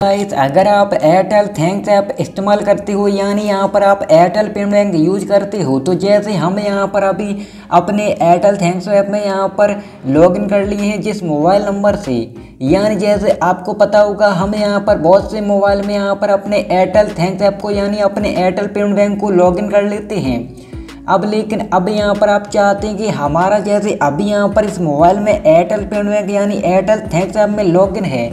Guys अगर आप Airtel thanks app इस्तेमाल करते हो, यानी यहाँ पर आप एयरटेल पेमेंट बैंक यूज़ करते हो तो जैसे हम यहाँ पर अभी अपने एयरटेल थैंक्स ऐप में यहाँ पर लॉगिन कर लिए हैं जिस मोबाइल नंबर से, यानी जैसे आपको पता होगा हम यहाँ पर बहुत से मोबाइल में यहाँ पर अपने एयरटेल थैंक्स ऐप को, यानी अपने एयरटेल पेमेंट बैंक को लॉगिन कर लेते हैं। अब लेकिन अब यहाँ पर आप चाहते हैं कि हमारा जैसे अभी यहाँ पर इस मोबाइल में एयरटेल पेमेंट बैंक यानी एयरटेल थैंक्स ऐप में लॉगिन है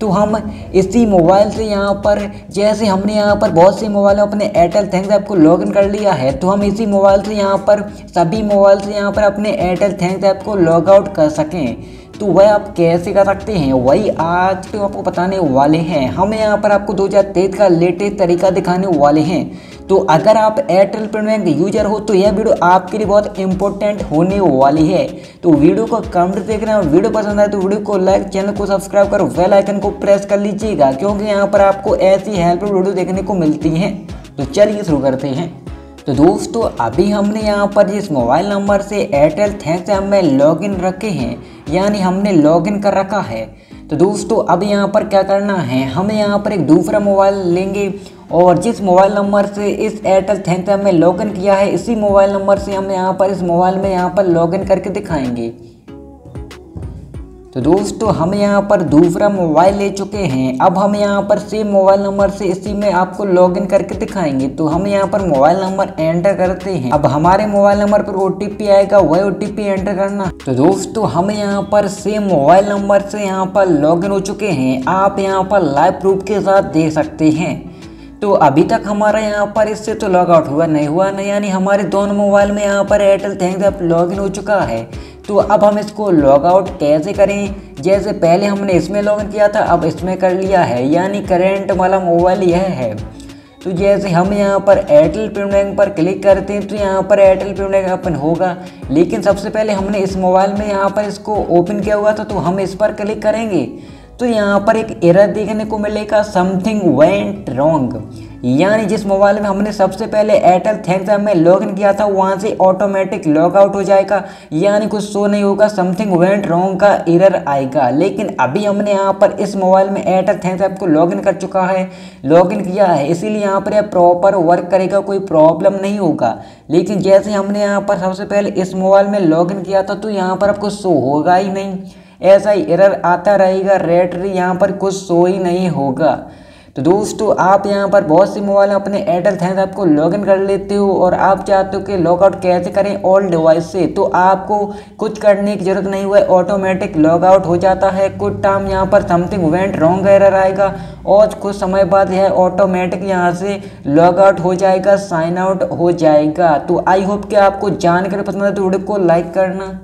तो हम इसी मोबाइल से यहाँ पर, जैसे हमने यहाँ पर बहुत से मोबाइल अपने एयरटेल थैंक्स ऐप को लॉग इन कर लिया है तो हम इसी मोबाइल से यहाँ पर, सभी मोबाइल से यहाँ पर अपने एयरटेल थैंक्स ऐप को लॉग आउट कर सकें। तो वह आप कैसे कर सकते हैं? वही आज तो आपको बताने वाले हैं। हम यहाँ पर आपको दो हज़ार तेईस का लेटेस्ट तरीका दिखाने वाले हैं। तो अगर आप एयरटेल पेमेंट बैंक यूज़र हो तो यह वीडियो आपके लिए बहुत इंपॉर्टेंट होने वाली है। तो वीडियो को कमेंट देखना, वीडियो पसंद आए तो वीडियो को लाइक चैनल को सब्सक्राइब कर वेल आइकन को प्रेस कर लीजिएगा, क्योंकि यहाँ पर आपको ऐसी हेल्पफुल वीडियो देखने को मिलती हैं। तो चलिए शुरू करते हैं। तो दोस्तों, अभी हमने यहाँ पर जिस मोबाइल नंबर से एयरटेल थैंक्स ऐप में लॉगिन रखे हैं, यानी हमने लॉगिन कर रखा है। तो दोस्तों अब यहाँ पर क्या करना है, हमें यहाँ पर एक दूसरा मोबाइल लेंगे। और जिस मोबाइल नंबर से इस एयरटेल ऐप में लॉगिन किया है, इसी मोबाइल नंबर से हम यहाँ पर, इस मोबाइल में यहाँ पर लॉगिन करके दिखाएँगे। तो दोस्तों, हम यहाँ पर दूसरा मोबाइल ले चुके हैं। अब हम यहाँ पर सेम मोबाइल नंबर से इसी में आपको लॉगिन करके दिखाएँगे। तो हम यहाँ पर मोबाइल नंबर एंटर करते हैं। अब हमारे मोबाइल नंबर पर ओटीपी आएगा, वही ओ एंटर करना। तो दोस्तों, हम यहाँ पर सेम मोबाइल नंबर से यहाँ पर लॉगिन हो चुके हैं। आप यहाँ पर लाइव प्रूफ के साथ देख सकते हैं। तो अभी तक हमारा यहाँ पर इससे तो लॉग आउट हुआ नहीं हुआ नहीं यानी हमारे दोनों मोबाइल में यहाँ पर एयरटेल थैंक्स ऐप लॉगिन हो चुका है। तो अब हम इसको लॉग आउट कैसे करें? जैसे पहले हमने इसमें लॉगिन किया था, अब इसमें कर लिया है। यानी करेंट वाला मोबाइल यह है। तो जैसे हम यहाँ पर एयरटेल पेमेंट पर क्लिक करते हैं तो यहाँ पर एयरटेल पेमेंट ओपन होगा। लेकिन सबसे पहले हमने इस मोबाइल में यहाँ पर इसको ओपन किया हुआ था तो हम इस पर क्लिक करेंगे। तो यहाँ पर एक एरर देखने को मिलेगा समथिंग वेंट रॉन्ग यानी जिस मोबाइल में हमने सबसे पहले एयरटेल थैंक्स ऐप में लॉगिन किया था, वहाँ से ऑटोमेटिक लॉग आउट हो जाएगा। यानी कुछ शो नहीं होगा समथिंग वेंट रॉन्ग का एरर आएगा। लेकिन अभी हमने यहाँ पर इस मोबाइल में एयरटेल थैंक्स ऐप को लॉगिन कर चुका है। लॉगिन किया है, इसीलिए यहाँ पर यह प्रॉपर वर्क करेगा, कोई प्रॉब्लम नहीं होगा। लेकिन जैसे हमने यहाँ पर सबसे पहले इस मोबाइल में लॉगिन किया था तो यहाँ पर अब कुछ शो होगा ही नहीं। ऐसा एरर आता रहेगा रेटरी यहाँ पर कुछ शो ही नहीं होगा। तो दोस्तों, आप यहाँ पर बहुत सी मोबाइल अपने एयरटेल थैंक्स ऐप को लॉगिन कर लेते हो और आप चाहते हो कि लॉगआउट कैसे करें ऑल डिवाइस से तो आपको कुछ करने की ज़रूरत नहीं हुआ ऑटोमेटिक लॉग आउट हो जाता है। कुछ टाइम यहाँ पर समथिंग वेंट रॉन्ग एरर आएगा और कुछ समय बाद यह ऑटोमेटिक यहाँ से लॉग आउट हो जाएगा साइन आउट हो जाएगा। तो आई होप कि आपको जानकारी पसंद है तो वीडियो को लाइक करना।